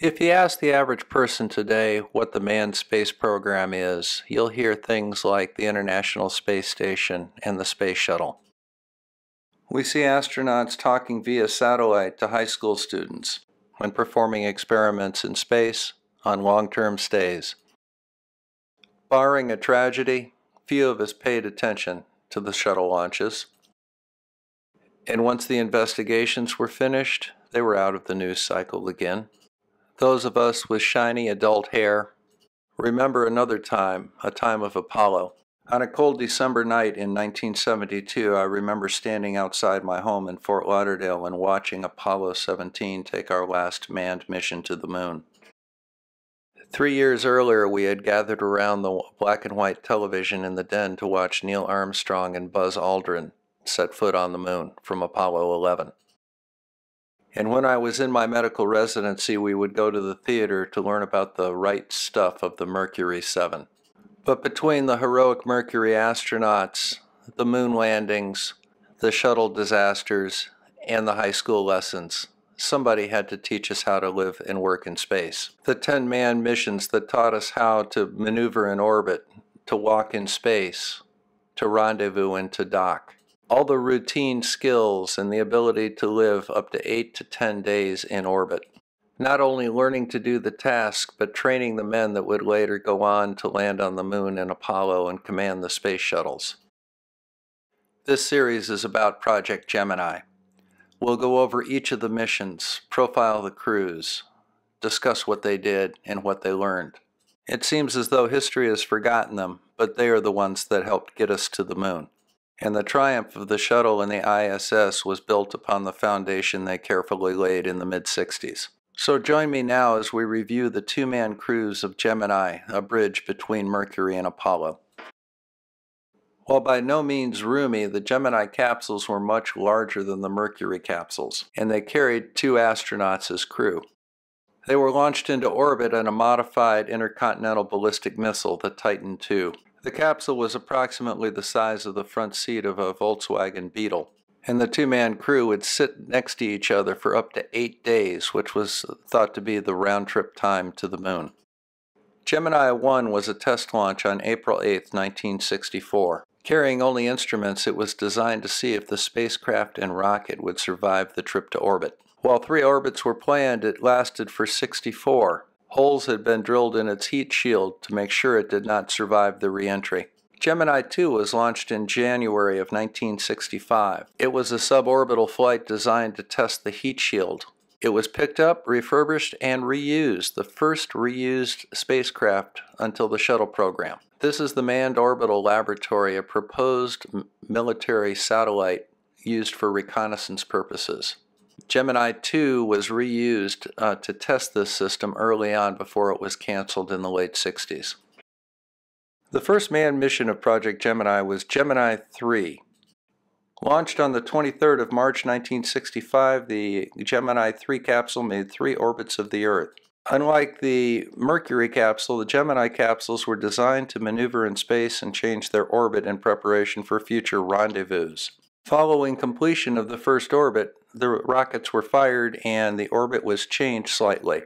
If you ask the average person today what the manned space program is, you'll hear things like the International Space Station and the Space Shuttle. We see astronauts talking via satellite to high school students when performing experiments in space on long term stays. Barring a tragedy, few of us paid attention to the shuttle launches. And once the investigations were finished, they were out of the news cycle again. Those of us with shiny adult hair remember another time, a time of Apollo. On a cold December night in 1972, I remember standing outside my home in Fort Lauderdale and watching Apollo 17 take our last manned mission to the moon. Three years earlier, we had gathered around the black and white television in the den to watch Neil Armstrong and Buzz Aldrin set foot on the moon from Apollo 11. And when I was in my medical residency, we would go to the theater to learn about the right stuff of the Mercury 7. But between the heroic Mercury astronauts, the moon landings, the shuttle disasters, and the high school lessons, somebody had to teach us how to live and work in space. The 10 man missions that taught us how to maneuver in orbit, to walk in space, to rendezvous, and to dock all the routine skills and the ability to live up to 8 to 10 days in orbit. Not only learning to do the task, but training the men that would later go on to land on the moon in Apollo and command the space shuttles. This series is about Project Gemini. We'll go over each of the missions, profile the crews, discuss what they did and what they learned. It seems as though history has forgotten them, but they are the ones that helped get us to the moon and the triumph of the shuttle and the ISS was built upon the foundation they carefully laid in the mid 60s. So join me now as we review the two man crews of Gemini, a bridge between Mercury and Apollo. While by no means roomy, the Gemini capsules were much larger than the Mercury capsules, and they carried two astronauts as crew. They were launched into orbit on a modified intercontinental ballistic missile, the Titan II. The capsule was approximately the size of the front seat of a Volkswagen Beetle, and the two man crew would sit next to each other for up to eight days, which was thought to be the round trip time to the moon. Gemini 1 was a test launch on April 8, 1964. Carrying only instruments, it was designed to see if the spacecraft and rocket would survive the trip to orbit. While three orbits were planned, it lasted for 64, Holes had been drilled in its heat shield to make sure it did not survive the reentry. Gemini 2 was launched in January of 1965. It was a suborbital flight designed to test the heat shield. It was picked up, refurbished, and reused, the first reused spacecraft until the shuttle program. This is the Manned Orbital Laboratory, a proposed military satellite used for reconnaissance purposes. Gemini 2 was reused uh, to test this system early on before it was canceled in the late 60s. The first manned mission of Project Gemini was Gemini 3. Launched on the 23rd of March 1965, the Gemini 3 capsule made three orbits of the Earth. Unlike the Mercury capsule, the Gemini capsules were designed to maneuver in space and change their orbit in preparation for future rendezvous. Following completion of the first orbit, the rockets were fired and the orbit was changed slightly.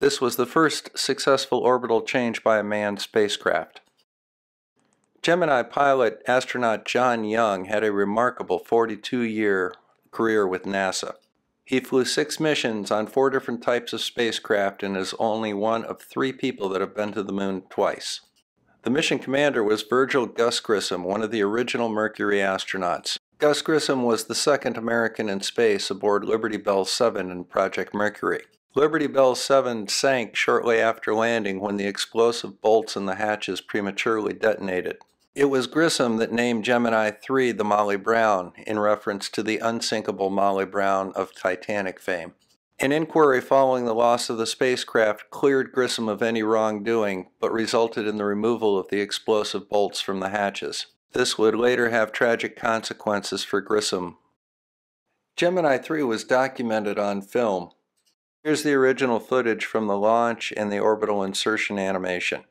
This was the first successful orbital change by a manned spacecraft. Gemini pilot astronaut John Young had a remarkable 42-year career with NASA. He flew six missions on four different types of spacecraft and is only one of three people that have been to the moon twice. The mission commander was Virgil Gus Grissom, one of the original Mercury astronauts. Gus Grissom was the second American in space aboard Liberty Bell 7 in Project Mercury. Liberty Bell 7 sank shortly after landing when the explosive bolts in the hatches prematurely detonated. It was Grissom that named Gemini 3 the Molly Brown in reference to the unsinkable Molly Brown of Titanic fame. An inquiry following the loss of the spacecraft cleared Grissom of any wrongdoing, but resulted in the removal of the explosive bolts from the hatches. This would later have tragic consequences for Grissom. Gemini 3 was documented on film. Here's the original footage from the launch and the orbital insertion animation.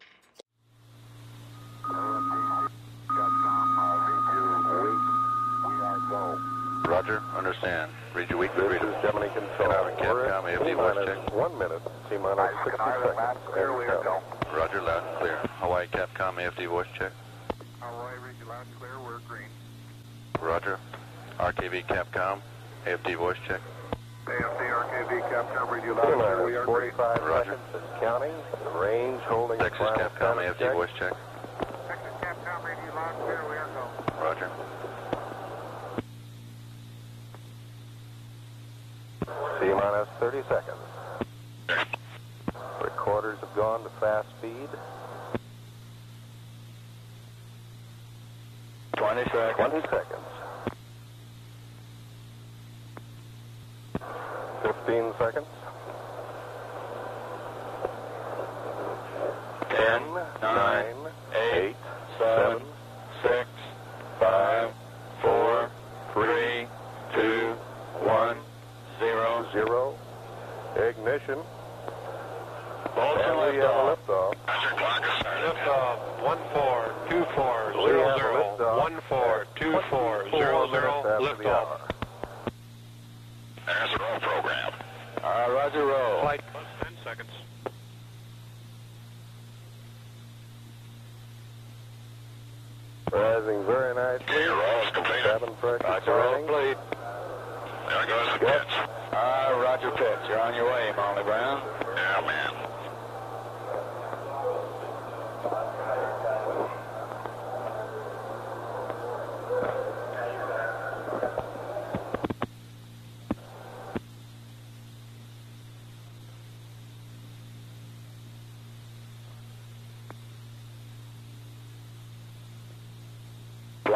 Roger, understand. Read your weekly This reader. is Gemini Control. Canada, Capcom, at AFD voice check. one minute, T minus 60 seconds. clear, we go. Roger, loud and clear. Hawaii Capcom AFD voice check. Hawaii, read you loud and clear, we're green. Roger. RKV Capcom AFD voice check. AFD RKV, Capcom, read you loud and clear, we minus are green. 45 Roger. seconds and counting. Range holding Texas final Capcom status AFD check. voice check. Texas Capcom, read you loud and clear, we are go. Roger. T minus 30 seconds. Recorders have gone to fast speed. 20 seconds. 20 seconds. 15 seconds. 10, 9, 8, 7, 6, 5, 4, 3, 2, 1, 0. 0. Ignition. Bolts And we have a liftoff. Liftoff, one four two four We zero have a zero liftoff one four at two four 24 zero minutes zero after the liftoff. hour. There's the roll program. All right, Roger, roll. Flight ten seconds. Rising very nicely. Your roll's complete. Cabin pressure Roger, roll, starting. complete. There goes the Good. pitch. All right, Roger, pitch. You're on your way, Molly Brown. Yeah, man.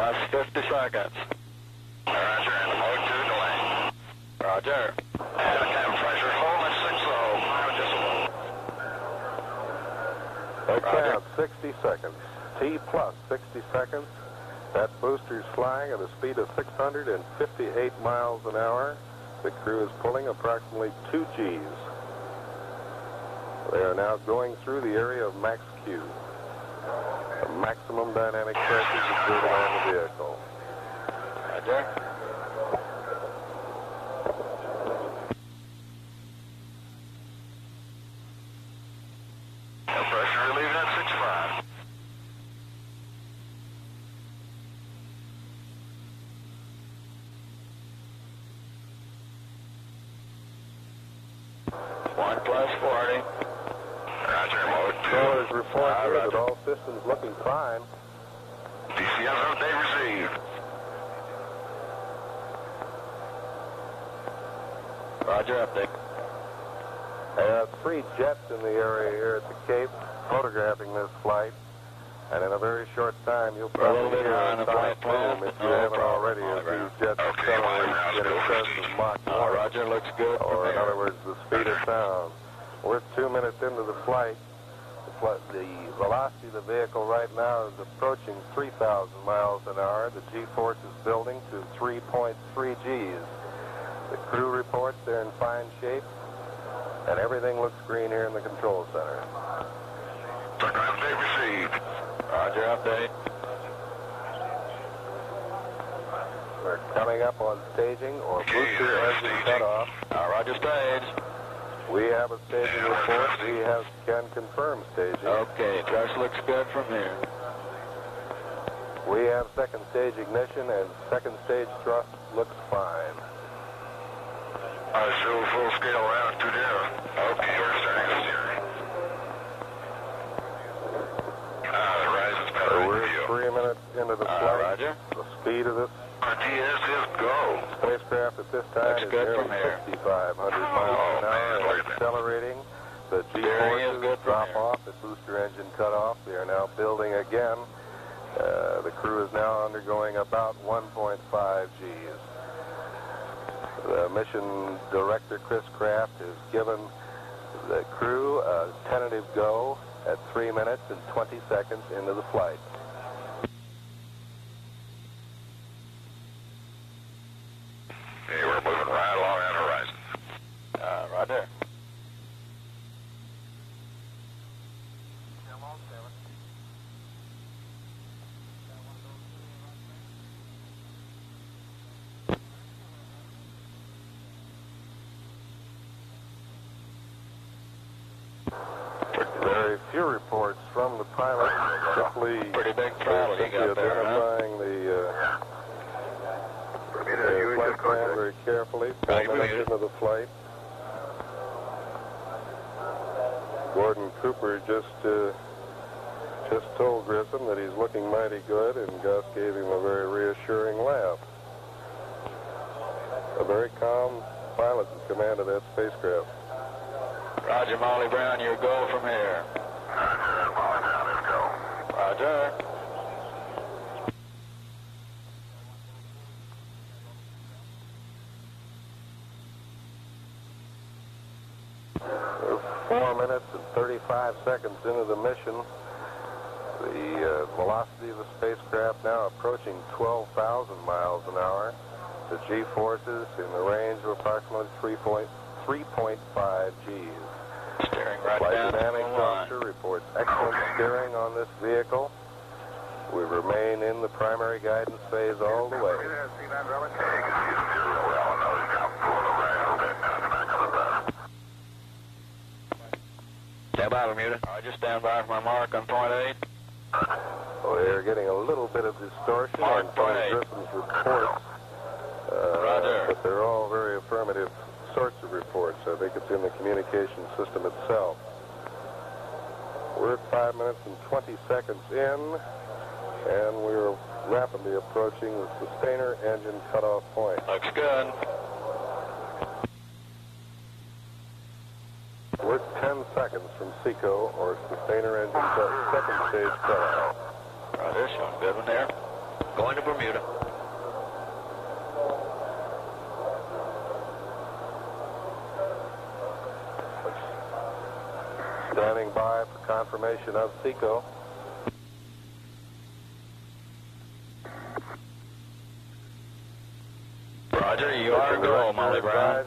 Last 50 seconds. Roger, and mode 2 delay. Roger. And pressure hold at 6 low. It counts 60 seconds. T plus 60 seconds. That booster's flying at a speed of 658 miles an hour. The crew is pulling approximately 2 Gs. They are now going through the area of max Q. The maximum dynamic pressure exerted on the vehicle. Roger. Pressure relieving at 6.5. One plus 40. Roger, mode Controllers Ah, here that all systems looking fine. DCS update received. Roger, update. There are three jets in the area here at the Cape photographing this flight. And in a very short time, you'll We're a little probably bit hear a sonic boom if you No haven't already All as these jets Okay, accelerate in excess of Mach Uh, 1. Roger, looks good Or in other words, the speed of sound. We're two minutes into the flight. The, the velocity of the vehicle right now is approaching 3,000 miles an hour. The G-force is building to 3.3 Gs. The crew reports they're in fine shape, and everything looks green here in the control center. Update received. Roger, update. We're coming up on staging or booster engine cutoff. Uh, Roger, stage. We have a staging report. We have can confirm staging. Okay, thrust looks good from here. We have second stage ignition and second stage thrust looks fine. I show full scale round two down. Okay, we're starting to steer. Uh, the rise is better So in we're view. three minutes into the Uh, flight. Roger. The speed of this RTS is go. spacecraft at this time Looks is good nearly from here. 6,500 miles Oh, an man, hour look and at that. accelerating. The Steering is G-forces good from drop here. off at booster engine cutoff. They are now building again. Uh, the crew is now undergoing about 1.5 Gs. The mission director, Chris Kraft, has given the crew a tentative go at 3 minutes and 20 seconds into the flight. Hey, we're moving right along that horizon. Uh, Roger. Few reports from the pilot, simply, Pretty big throttle you simply got there, huh? identifying the uh, uh, flight plan very carefully, four Right, minutes the flight. Gordon Cooper just uh, just told Grissom that he's looking mighty good, and Gus gave him a very reassuring laugh. A very calm pilot in command of that spacecraft. Roger, Molly Brown, your go from here. Four minutes and 35 seconds into the mission. The uh, velocity of the spacecraft now approaching 12,000 miles an hour. The G-forces in the range of approximately 3.3.5 Gs. Steering right Flight down Dynamics the line. Officer reports excellent steering on this vehicle. We remain in the primary guidance phase all the way. Stand by, Bermuda. I just stand by for my mark on point eight. We're getting a little bit of distortion Mark on Tony point eight. Grissom's reports. Uh, Roger. But they're all very affirmative sorts of reports. I think it's in the communication system itself. We're at 5 minutes and 20 seconds in, and we're rapidly approaching the sustainer engine cutoff point. Looks good. We're 10 seconds from SECO, or sustainer engine second stage cutoff. Roger, showing good one there. Going to Bermuda. Standing by for confirmation of SECO. Roger, you are go, Molly Brown.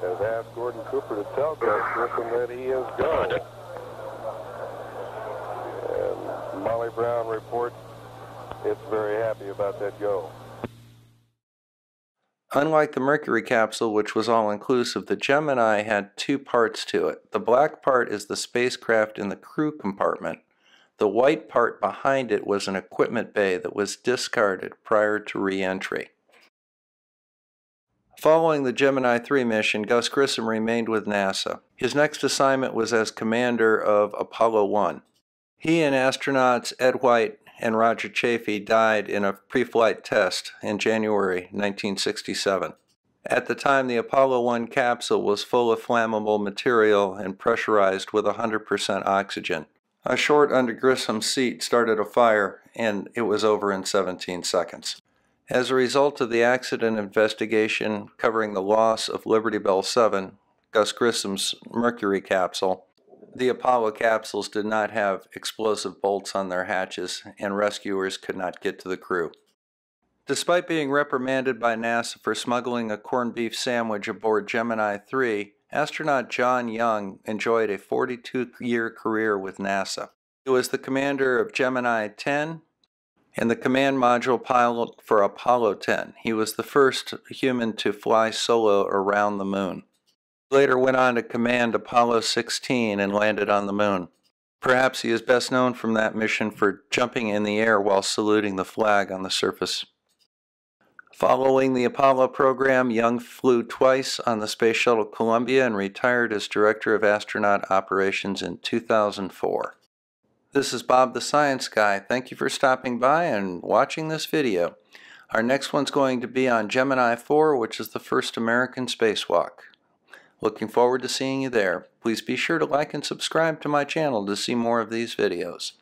Has asked Gordon Cooper to tell Grissom that he is go. Roger. And Molly Brown reports it's very happy about that go. Unlike the Mercury capsule, which was all inclusive, the Gemini had two parts to it. The black part is the spacecraft in the crew compartment. The white part behind it was an equipment bay that was discarded prior to re entry. Following the Gemini 3 mission, Gus Grissom remained with NASA. His next assignment was as commander of Apollo 1. He and astronauts Ed White and Roger Chaffee died in a pre flight test in January 1967. At the time, the Apollo 1 capsule was full of flammable material and pressurized with 100% oxygen. A short under Grissom's seat started a fire, and it was over in 17 seconds. As a result of the accident investigation covering the loss of Liberty Bell 7, Gus Grissom's Mercury capsule, the Apollo capsules did not have explosive bolts on their hatches, and rescuers could not get to the crew. Despite being reprimanded by NASA for smuggling a corned beef sandwich aboard Gemini 3, astronaut John Young enjoyed a 42 year career with NASA. He was the commander of Gemini 10 and the command module pilot for Apollo 10. He was the first human to fly solo around the moon. Later went on to command Apollo 16 and landed on the moon. Perhaps he is best known from that mission for jumping in the air while saluting the flag on the surface. Following the Apollo program, Young flew twice on the Space Shuttle Columbia and retired as Director of Astronaut Operations in 2004. This is Bob the Science Guy. Thank you for stopping by and watching this video. Our next one's going to be on Gemini 4, which is the first American spacewalk. Looking forward to seeing you there. Please be sure to like and subscribe to my channel to see more of these videos.